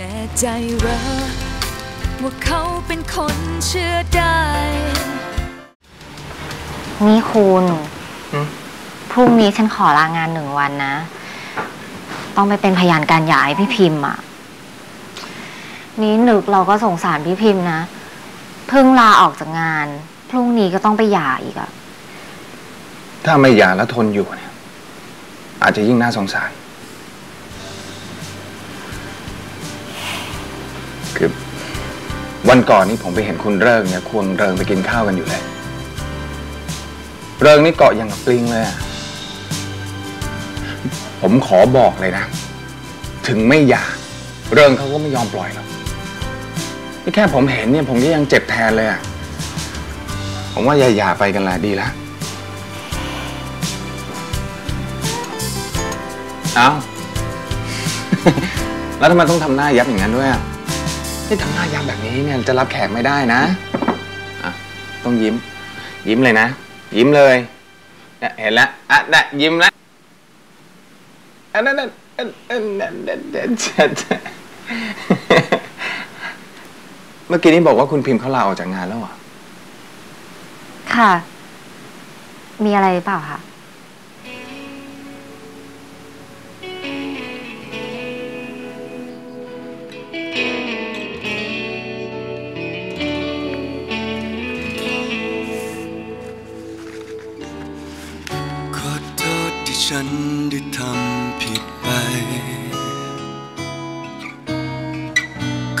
แน่ใจเหรอว่าเขาเป็นคนเชื่อได้ นี่คุณอืมพรุ่งนี้ฉันขอลางานหนึ่งวันนะ ต้องไปเป็นพยานการหย่าให้พี่พิมพ์อะ นี้นึกเราก็สงสารพี่พิมพ์นะเพิ่งลาออกจากงาน พรุ่งนี้ก็ต้องไปหย่าอีกอะถ้าไม่หย่าแล้วทนอยู่เนี่ย อาจจะยิ่งน่าสงสาร คือวันก่อนนี้ผมไปเห็นคุณเริงเนี่ยควงเริงไปกินข้าวกันอยู่เลย เริงนี่เกาะอย่างกับปลิงเลยอะผมขอบอกเลยนะ ถึงไม่หย่าเริงเขาก็ไม่ยอมปล่อยหรอกนี่แค่ผมเห็นเนี่ยผมก็ยังเจ็บแทนเลยอะผมว่าอย่าหย่าไปกันละดีแล้วเอา แล้วทำไมต้องทำหน้ายับอย่างนั้นด้วยอะ นี่ทำหน้ายับแบบนี้เนี่ยจะรับแขกไม่ได้นะอะต้องยิ้ม ยิ้มเลยนะ ยิ้มเลยเนี่ยเห็นแล้วอะน่ะยิ้มแล้วอันนั้นนั่นอันนั้นนั่นนั่นนั่นนั่นเมื่อกี้นี้บอกว่าคุณพิมพ์เขาลาออกจากงานแล้วเหรอค่ะ มีอะไรเปล่าคะ ฉันได้ทำผิดไป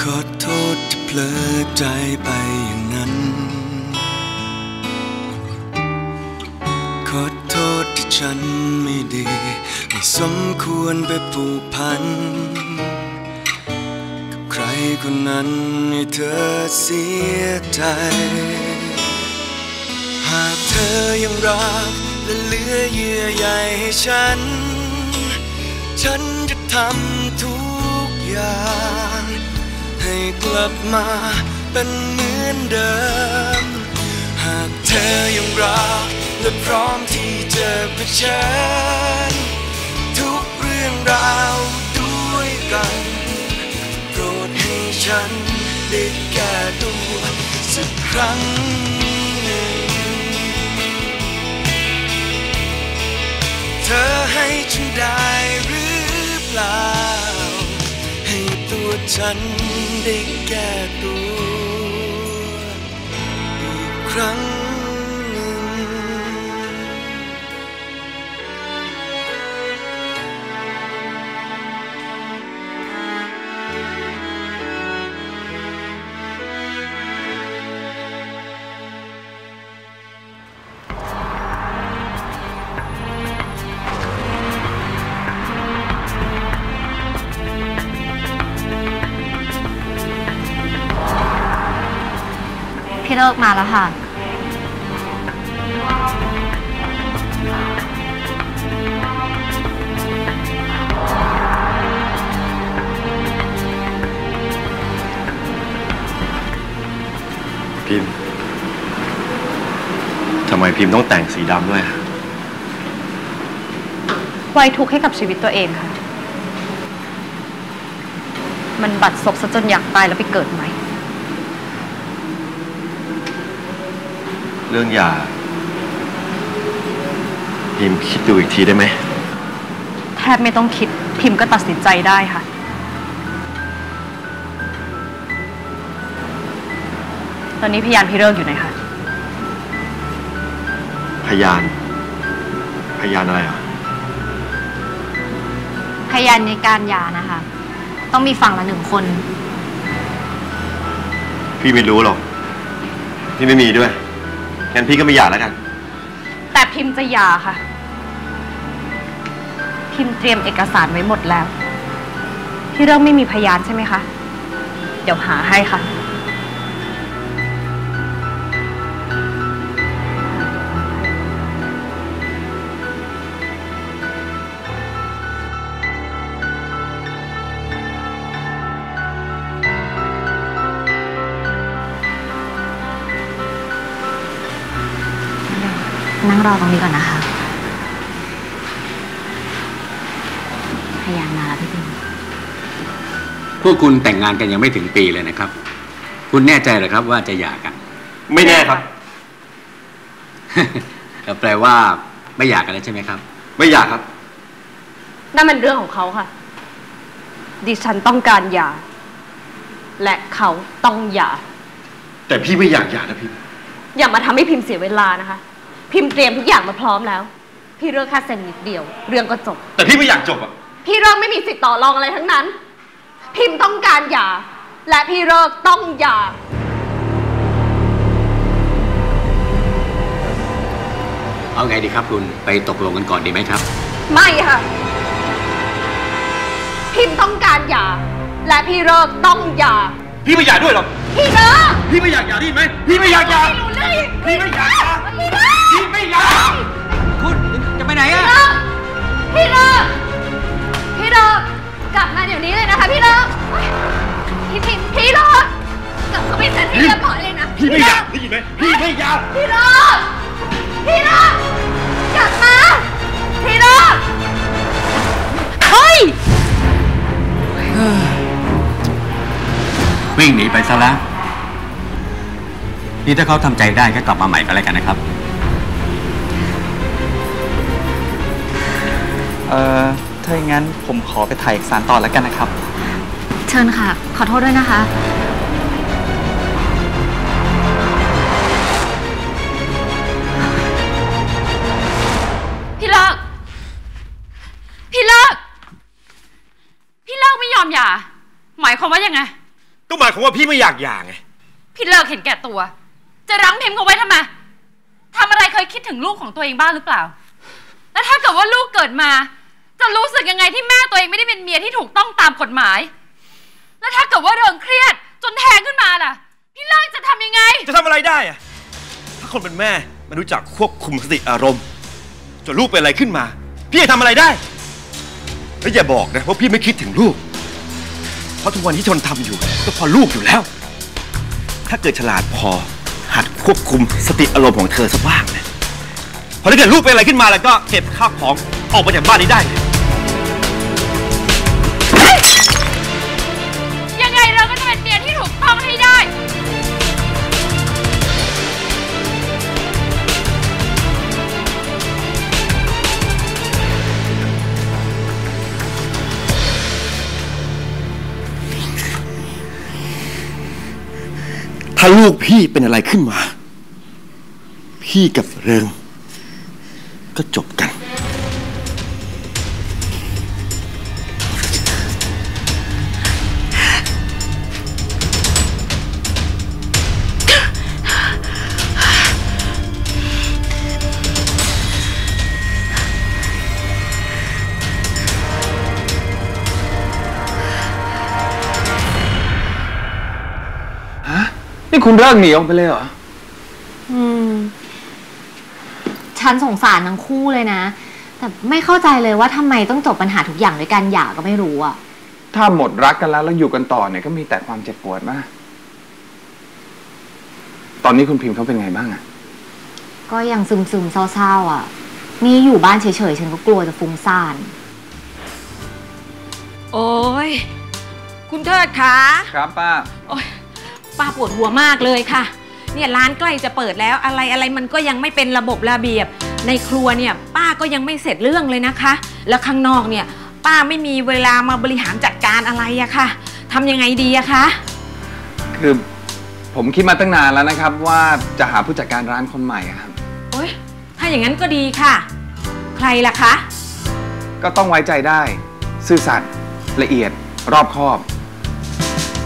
ขอโทษที่เผลอใจไปอย่างนั้น ขอโทษที่ฉันไม่ดี ไม่สมควรไปผูกพัน กับใครคนนั้นให้เธอเสียใจ หากเธอยังรัก และเหลือเยื่อใยให้ฉัน ฉันจะทำทุกอย่าง ให้กลับมาเป็นเหมือนเดิม หากเธอยังรักและพร้อมที่จะเผชิญทุกเรื่องราวด้วยกัน โปรดให้ฉันได้แก้ตัวสักครั้ง ธอให้ฉันได้หรือเปล่า ให้ตัวฉันได้แก้ตัวอีกครั้ง เลิกมาแล้วค่ะ พิมพ์ทำไมพิมพ์ต้องแต่งสีดำด้วย ไว้ทุกข์ให้กับชีวิตตัวเองค่ะ มันบัดซบซะจนอยากตายแล้วไปเกิดใหม่ เรื่องหย่าพิมพ์คิดดูอีกทีได้ไหม แทบไม่ต้องคิดพิมพ์ก็ตัดสินใจได้ค่ะ ตอนนี้พยานพี่เริกอยู่ไหนคะพยาน พยานอะไรอะ พยานในการหย่านะคะ ต้องมีฝั่งละหนึ่งคน พี่ไม่รู้หรอก พี่ไม่มีด้วย งั้นพี่ก็ไม่หย่าแล้วกัน แต่พิมพ์จะหย่าค่ะ พิมพ์เตรียมเอกสารไว้หมดแล้ว พี่เรื่องไม่มีพยานใช่ไหมคะ เดี๋ยวหาให้ค่ะ นั่งรอตรงนี้ก่อนนะคะ พยานมาแล้วพี่พิมพ์พวกคุณแต่งงานกันยังไม่ถึงปีเลยนะครับ คุณแน่ใจเหรอครับว่าจะหย่ากัน ไม่แน่ครับ แปลว่าไม่หย่ากันแล้วใช่ไหมครับ ไม่อยากครับ นั่นมันเรื่องของเขาค่ะ ดิฉันต้องการหย่า และเขาต้องหย่า แต่พี่ไม่อยากหย่านะพิมพ์อย่ามาทำให้พิมพ์เสียเวลานะคะ พิมพ์เตรียมทุกอย่างมาพร้อมแล้ว พี่เลิกแค่เซ็นนิดเดียว เรื่องก็จบ แต่พี่ไม่อยากจบอะ พี่เลิกไม่มีสิทธิ์ต่อรองอะไรทั้งนั้น พิมพ์ต้องการหย่า และพี่เลิกต้องหย่า เอาไงดีครับคุณไปตกลงกันก่อนดีไหมครับ ไม่ค่ะ พิมพ์ต้องการหย่า และพี่เลิกต้องหย่า พี่ไม่อยากด้วยหรอกพี่เลิกพี่ไม่อยากหย่าได้ยินไหมพี่ไม่อยากหย่า ไม่รู้เรื่องอีกพี่ไม่อยากหย่า พี่เลิกพี่ไม่อยากคุณจะ ไปไหนพี่อะเลิกพี่เลิกพี่เลิกกลับมาเดี๋ยวนี้เลยนะคะพี่เลิกพี่พิมพ์พี่เลิกกลับเข้าไปเซ็นให้เรียบร้อยเลยนะพี่ไม่อยากเลิได้ยินไหมพี่ไม่อยากพี่เลิกพี่เลิกกลับมาพี่เลิกเฮ้ยวิ่งหนีไปซะแล้วนี่ถ้าเขาทำใจได้ก็กลับมาใหม่ก็แล้วกันนะครับ เอ่อ ถ้าอย่างนั้นผมขอไปถ่ายเอกสารต่อแล้วกันนะครับ เชิญค่ะ ขอโทษด้วยนะคะ พี่เลิก พี่เลิก พี่เลิกไม่ยอมหย่า หมายความว่ายังไง ก็หมายความว่าพี่ไม่อยากหย่าไง พี่เลิกเห็นแก่ตัว จะรั้งพิมพ์เขาไว้ทำไมทำอะไรเคยคิดถึงลูกของตัวเองบ้างหรือเปล่า แล้วถ้าเกิดว่าลูกเกิดมา จะรู้สึกยังไงที่แม่ตัวเองไม่ได้เป็นเมียที่ถูกต้องตามกฎหมาย แล้วถ้าเกิดว่าเริงเครียดจนแทงขึ้นมาล่ะ พี่เลิกจะทำยังไง จะทำอะไรได้อะถ้าคนเป็นแม่มันรู้จักควบคุมสติอารมณ์จนลูกเป็นอะไรขึ้นมา พี่จะทำอะไรได้แล้วอย่าบอกนะว่าพี่ไม่คิดถึงลูก เพราะทุกวันที่ทนทำอยู่ ก็เพอลูกอยู่แล้ว ถ้าเกิดฉลาดพอ หัดควบคุมสติอารมณ์ของเธอสักบ้างนะพอถ้าเกิดลูกเป็นอะไรขึ้นมาแล้วก็เก็บข้าวของออกไปจากบ้านนี้ได้เลย ถ้าลูกพี่เป็นอะไรขึ้นมา พี่กับเริงก็จบกัน คุณเลิกหนีออกไปเลยเหรอ อืม ฉันสงสารทั้งคู่เลยนะ แต่ไม่เข้าใจเลยว่าทำไมต้องจบปัญหาทุกอย่างด้วยการหย่าก็ไม่รู้อะถ้าหมดรักกันแล้วแล้วอยู่กันต่อเนี่ยก็มีแต่ความเจ็บปวดมาก ตอนนี้คุณพิมพ์เขาเป็นไงบ้างอะก็ยังซึมซึมๆเศร้าๆอะนี่อยู่บ้านเฉยๆ ฉันก็กลัวจะฟุ้งซ่าน โอ้ย คุณเทิดคะครับป้า โอ้ย ป้าปวดหัวมากเลยค่ะ เนี่ยร้านใกล้จะเปิดแล้วอะไรอะไรมันก็ยังไม่เป็นระบบระเบียบ ในครัวเนี่ยป้าก็ยังไม่เสร็จเรื่องเลยนะคะ แล้วข้างนอกเนี่ยป้าไม่มีเวลามาบริหารจัดการอะไรอะค่ะทำยังไงดีอะคะคือผมคิดมาตั้งนานแล้วนะครับ ว่าจะหาผู้จัดการร้านคนใหม่อะครับโอ้ยถ้าอย่างนั้นก็ดีค่ะ ใครล่ะคะ ก็ต้องไว้ใจได้ ซื่อสัตย์ละเอียดรอบคอบ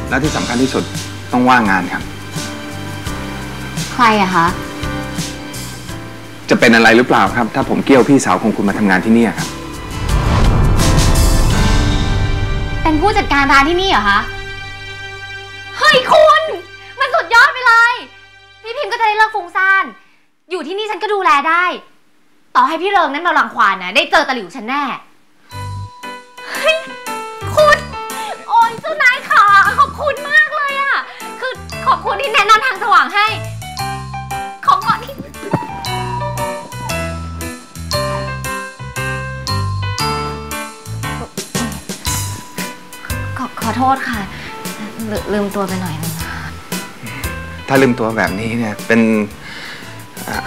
และที่สำคัญที่สุด ต้องว่างงานครับ ใครอะคะ จะเป็นอะไรหรือเปล่าครับ ถ้าผมเกี่ยวพี่สาวของคุณมาทำงานที่เนี่ยครับ เป็นผู้จัดการร้านที่นี่เหรอคะ เฮ้ยคุณ มันสุดยอดไปเลย พี่พิมพ์ก็จะได้เลิกฟุ้งซ่าน อยู่ที่นี่ฉันก็ดูแลได้ ต่อให้พี่เริงนั้นมารังควานนะ ได้เจอตะหลิวฉันแน่เฮ้ยคุณ โอ้ยเจ้านายขาขอบคุณมาก คุณที่แนะนำทางสว่างให้ ขอก่อนที่ขอขอโทษค่ะลืลืมตัวไปหน่อยนึงถ้าลืมตัวแบบนี้เนี่ยเป็นอ่า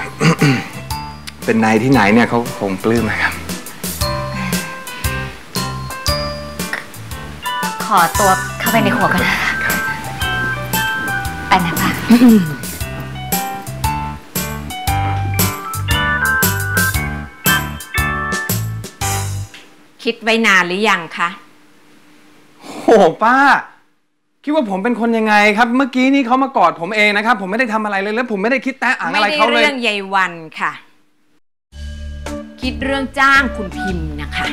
เป็นนายที่ไหนเนี่ยเขาคงปลื้มนะครับ ขอตัวเข้าไปในครัวกันนะคะไปนะ คะคิดไว้นานหรือยังคะโอ้โหป้า คิดว่าผมเป็นคนยังไงครับ เมื่อกี้นี่เขามากอดผมเองนะครับ ผมไม่ได้ทำอะไรเลยแล้วผมไม่ได้คิดแตะอ่างไม่อะไรได้เขาเลยเรื่องยายวันค่ะ คิดเรื่องจ้างคุณพิมพ์นะคะ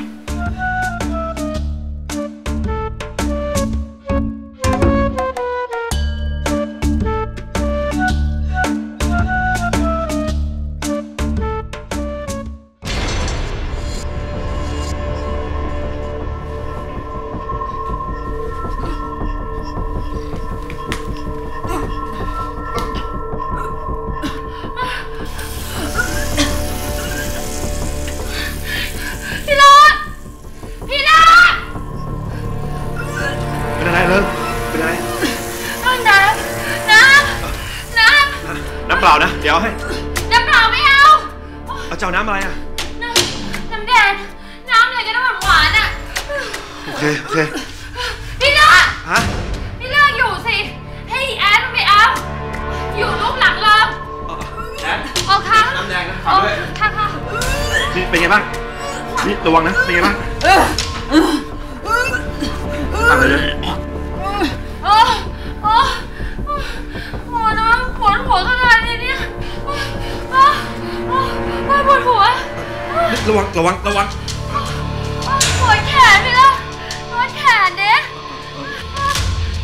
เป็นไงบ้างนี่ระวังนะเป็นไงบ้างตั้งเลยเลยโอ้โอ้โอ้น้ำปวดหัวขนาดนี้เนี่ยโอ้โอ้โอ้ปวดหัวระวังระวังระวังปวดแขนพี่เลิกปวดแขนเด้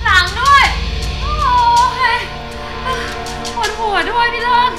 หลังด้วยโอ้ยปวดหัวด้วยพี่เลิก